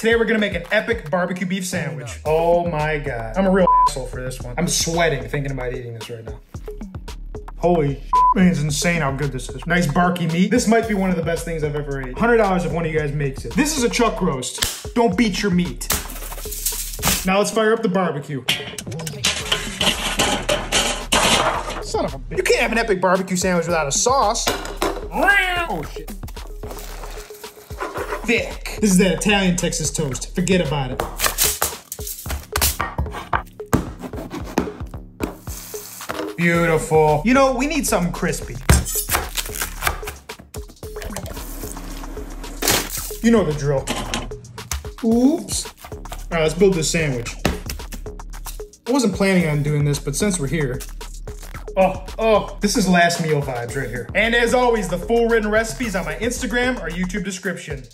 Today we're gonna make an epic barbecue beef sandwich. Oh my god. I'm a real asshole for this one. I'm sweating thinking about eating this right now. Holy shit. Man, it's insane how good this is. Nice barky meat. This might be one of the best things I've ever ate. $100 if one of you guys makes it. This is a chuck roast. Don't beat your meat. Now let's fire up the barbecue. Son of a bitch. You can't have an epic barbecue sandwich without a sauce. Oh shit. Thick. This is that Italian Texas toast. Forget about it. Beautiful. You know, we need something crispy. You know the drill. Oops. All right, let's build this sandwich. I wasn't planning on doing this, but since we're here, Oh, oh, this is last meal vibes right here. And as always, the full written recipes on my Instagram or YouTube description.